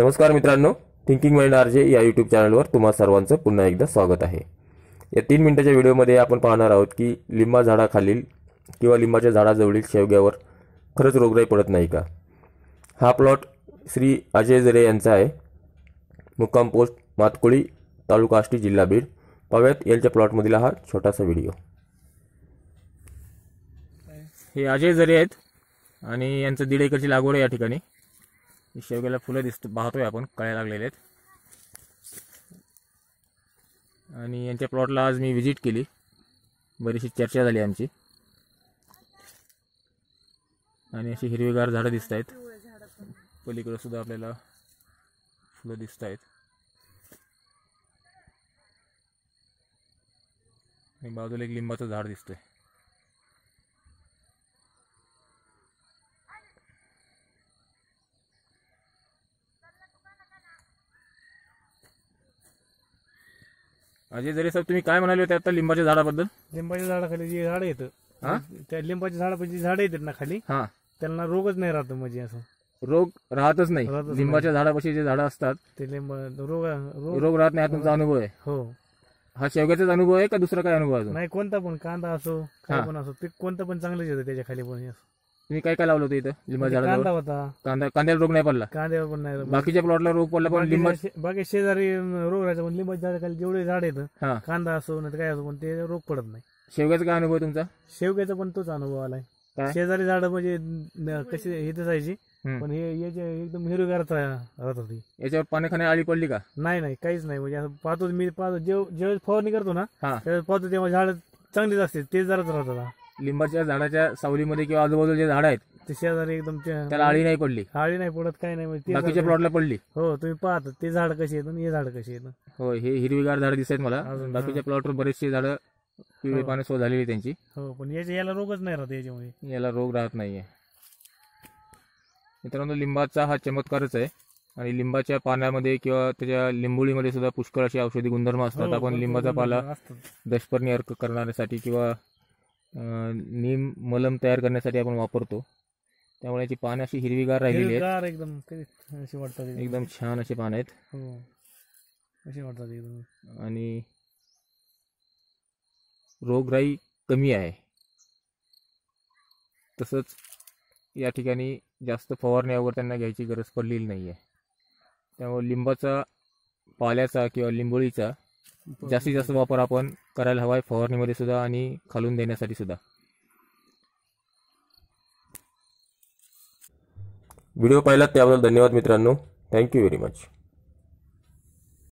नमस्कार मित्रांनो thinking mind R J या यूट्यूब चॅनलवर तुम्हा सर्वांचं पुन्हा एकदा स्वागत आहे. या तीन मिनिटाच्या व्हिडिओमध्ये आपण पाहणार आहोत की लिंबा झाडाखालील किंवा लिंबाच्या झाडाजवळील शेवग्यावर खरंच रोगराई पडत नाही का? हा प्लॉट श्री अजय जरे यांचा आहे. मुक्काम पोस्ट मातकुळी तालुका आष्टी जिल्हा बीड. पाव्यात यांच्या प्लॉटमधील हा छोटासा व्हिडिओ. हे अजय जरे आहेत आणि यांचं दीड एकरची लागवड आहे या ठिकाणी. शेवग्याला फुलं दिसत पाहतोय आपण कळायला लागलेले आहेत. आणि यांच्या प्लॉटला आज मी व्हिजिट केली. बरीचशी चर्चा झाली आमची. आणि अशी हिरवीगार झाडं दिसत आहेत. पलीकडे सुद्धा आपल्याला फुलं दिसत आहेत. आणि बाजूला एक लिंबाचं झाड दिसतंय. अजय जरे साहेब तुम्ही काय म्हणाले होते आता लिंबाच्या झाडाबद्दल? लिंबाच्या झाडाखाली जे झाडं येतं हा? त्या लिंबाच्या झाडापाशी जी झाडं येतात ना खाली हा. त्यांना रोगच नाही राहत म्हणजे असं. रोग राहतच नाही. लिंबाच्या झाडापाशी जे झाडं असतात ते लिंब रोग रोग रोग राहत नाही हा तुमचा अनुभव आहे. हो. हा शेवग्याचाच अनुभव आहे का दुसरा काय अनुभव आहे अजून? नाही कोणता पण कांदा असो काय हा. पण असो पीक कोणतं पण चांगलंच येतं त्याच्याखाली पण असं. तुम्ही काय काय लावलं होतं इथं? लिंबाच्या म्हणजे कांदा होता. कांदा कांद्याला रोग नाही पडला? कांद्यावर पण नाही बाकीच्या प्लॉटला रोग पडला पण लिंबा बाकी शेजारी रोग राहायचा पण लिंबाच्या झाडाखाली जेवढे झाड येतं हा. कांदा असो नाही काय असो पण ते रोग पडत नाही. शेवग्याचा काय अनुभव आहे तुमचा? शेवग्याचा पण तोच अनुभव आलाय. काय? शेजारी झाड म्हणजे न- कशी हे जायची हम्म. पण हे याचे एकदम हिरवीगार राहत होती. याच्यावर पाणी खाण्या आळी पडली का? नाही नाही काहीच नाही. म्हणजे असं पाहतो मी पाहतो. जेव ज्यावेळेस फवारणी करतो ना हा. त्यावेळेस पाहतो तेव्हा झाड चांगलीच असते ते जराच राहतात. लिंबाच्या झाडाच्या सावलीमध्ये किंवा आजूबाजूला जे झाड आहेत ते शेजारी एकदम ते- त्याला आळी नाही पडली. हाळी नाही पडत काही नाही. म्हणजे ते बाकीच्या झाड- प्लॉटला पडली. हो तुम्ही पाहता ते झाड कशी येतं हे झाड कशी येतं हो हे हिरवीगार झाड दिसत आहेत मला. अजून, बाकीच्या प्लॉटवर बरेचसे झाडं पिवळे हो. पाने सो झालेली त्यांची. हो पण याच्या याला रोगच नाही राहत याच्यामध्ये याला रोग राहत नाहीये. मित्रांनो लिंबाचा हा चमत्कारच आहे. आणि लिंबाच्या पाण्यामध्ये किंवा त्याच्या लिंबोळीमध्ये सुद्धा पुष्कळ अशी औषधी गुणधर्म असतात. हो, आपण भरपूर लिंबाचा पाला असतात. दशपर्णी अर्क करण्यासाठी किंवा नीम मलम तयार करण्यासाठी आपण वापरतो. त्यामुळे याची पानं अशी हिरवीगार राहिलेली आहेत. एकदम कधी अशी वाटतात एकदम. छान असे पानं आहेत. हो. अशी वाटतात एकदम. आणि रोगराई कमी आहे. तसंच या ठिकाणी जास्त फवारण्या वगैरे त्यांना घ्यायची गरज पडलेली नाही आहे त्यामुळे लिंबाचा पाल्याचा किंवा लिंबोळीचा जास्तीत जास्त वापर आपण करायला हवा आहे फवारणीमध्ये सुद्धा आणि खालून देण्यासाठी सुद्धा. व्हिडिओ पाहिलात त्याबद्दल धन्यवाद मित्रांनो. Thank you very much